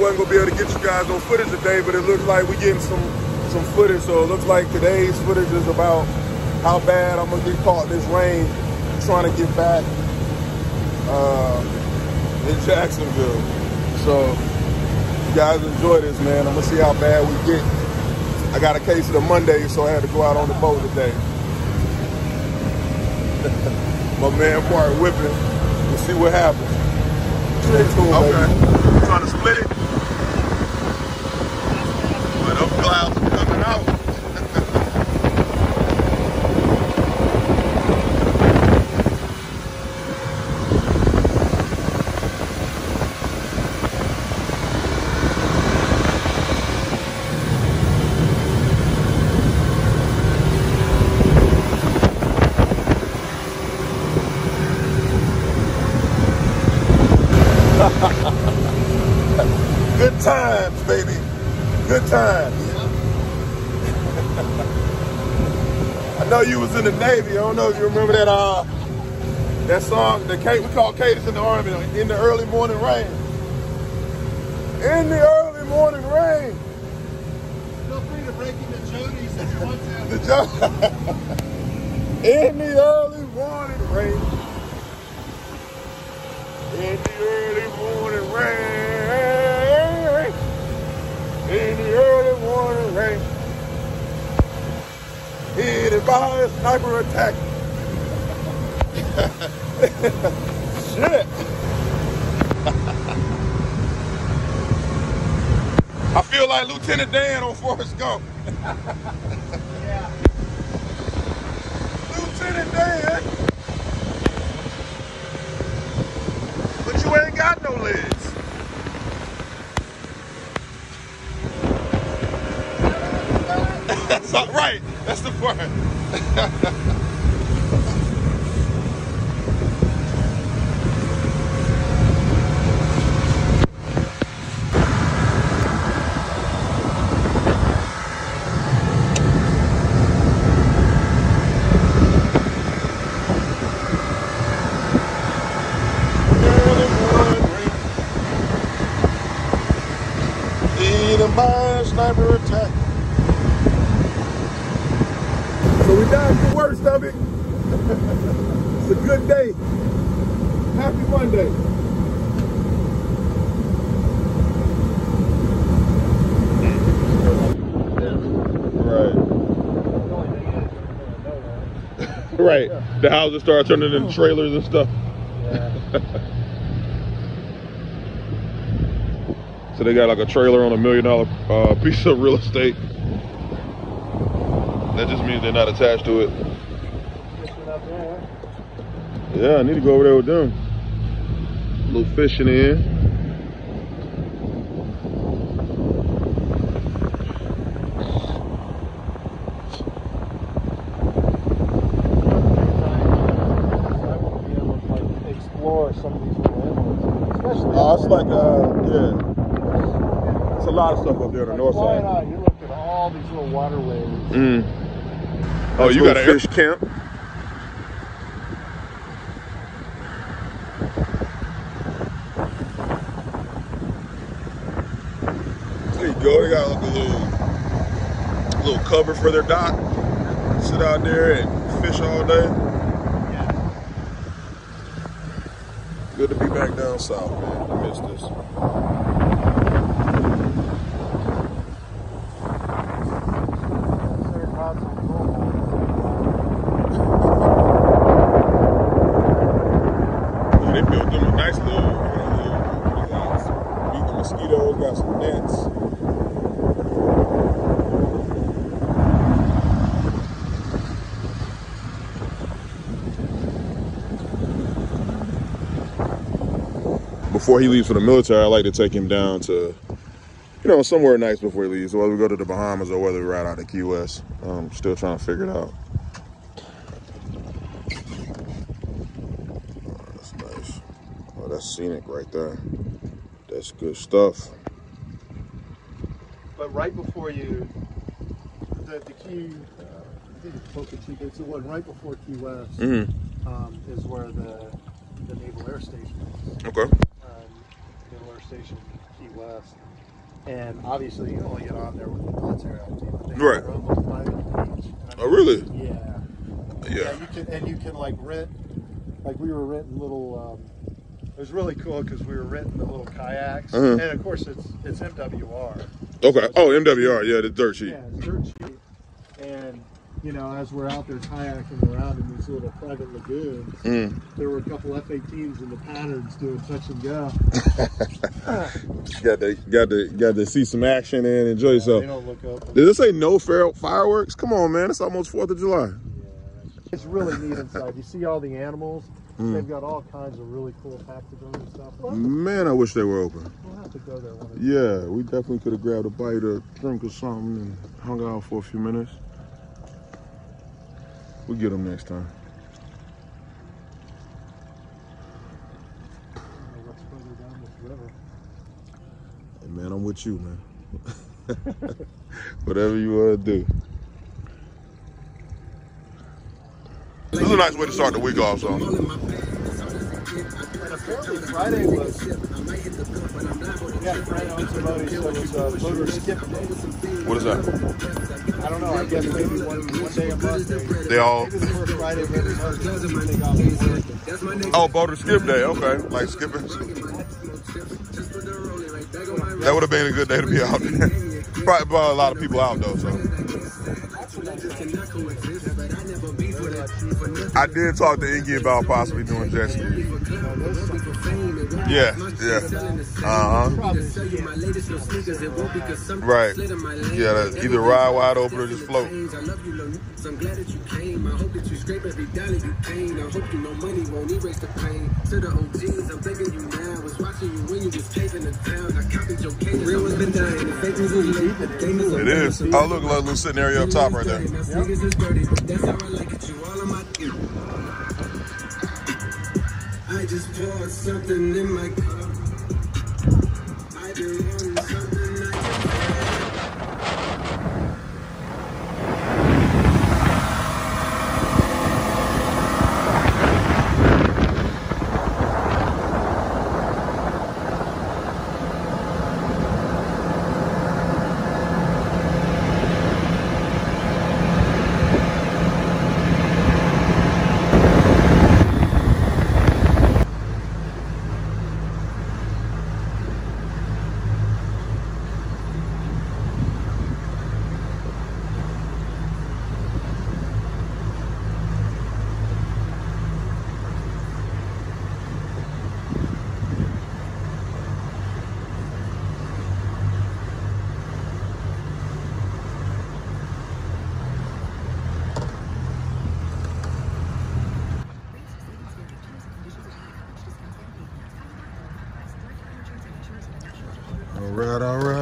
wasn't gonna be able to get you guys no footage today, but it looks like we're getting some some footage. So it looks like today's footage is about how bad I'm gonna get caught in this rain trying to get back uh, in Jacksonville. So you guys enjoy this, man. I'm gonna see how bad we get. I got a case of the Monday, so I had to go out on the boat today. My man part whipping. We'll see what happens. okay. Trying to split it. Clouds coming out. Good times, baby. Good times. I know you was in the Navy. I don't know if you remember that uh that song that Kate we call Cadence in the Army in the early morning rain. In the early morning rain. Feel free to break into Jody's if you want to. The jo- in the early morning rain. In the early morning rain. In the early morning rain. Hit by a sniper attack. Shit. I feel like Lieutenant Dan on Forrest Gump. Yeah. Lieutenant Dan. But you ain't got no legs. That's not right. That's the part. Eaten by a sniper attack. So we dodged the worst of it. it's a good day. Happy Monday. Right. Right. The houses start turning into trailers and stuff. So they got like a trailer on a million dollar uh, piece of real estate. That just means they're not attached to it. Yeah, I need to go over there with them. A little fishing in. Explore some of these little inlets, especially. Oh, it's like uh, yeah. It's a lot of stuff up there on the north side. not? You look at all these little waterways. Mm. Oh, you got a fish camp? There you go. They got like a little, little cover for their dock. Sit out there and fish all day. Good to be back down south, man. I miss this. Center console, cool. Yeah, they built them a nice little, little house. Beat the mosquitoes, got some nets. Before he leaves for the military, I like to take him down to, you know, somewhere nice before he leaves. Whether we go to the Bahamas or whether we ride out to Key West. I'm still trying to figure it out. That's nice. Oh, that's scenic right there. That's good stuff. But right before you, the, the key, uh, I think it's Boca Chica, it's the one right before Key West, Mm-hmm. um, is where the, the Naval Air Station is. Okay. Station, Key West. And obviously, you only get on there with the military team. But they have Right. their own little private beach. I Oh, really? Yeah. Yeah. you can and you can like rent, like we were renting little. Um, it was really cool because we were renting the little kayaks, Uh-huh. and of course it's it's MWR. Okay. Oh, MWR. Yeah, the dirt sheet. Yeah, dirt cheap. And you know, as we're out there kayaking around in these little private lagoons, Mm. there were a couple F-18s in the patterns doing touch and go. Got to got to got to see some action and enjoy yourself. They don't look up. Did it say no fireworks? Come on, man. It's almost Fourth of July. Yeah, It's really neat inside. You see all the animals. Mm. They've got all kinds of really cool taxidermy stuff. We'll to, Man, I wish they were open. we'll have to go there one. Yeah, we definitely could have grabbed a bite or drink or something and hung out for a few minutes. We'll get them next time. Hey, man, I'm with you, man. Whatever you want to do. This is a nice way to start the week off, so. And apparently Friday was. Yeah, Friday on Saturday, so it was uh, voter skip day. What is that? I don't know. I guess maybe one, one day a month. They, all. maybe the first Friday of every month. They got one work. Oh, boater skip day. Okay, like skipping. That would have been a good day to be out there. Probably brought a lot of people out though. So I did talk to Iggy about possibly doing jet ski. Yeah, yeah. Uh huh. Right. Yeah, that- either ride wide open or just float. I'm glad that you came. I hope that you scrape every dollar you paid. I hope you know money won't erase the pain. To the OGs, I'm thanking you now. Was watching you when you was paving the town. I copied your cadence. Real ones been dying. The fake ones is late. The game is It is. Oh, look, look, little sitting area up top right there. My I like something in my cup. right, all right.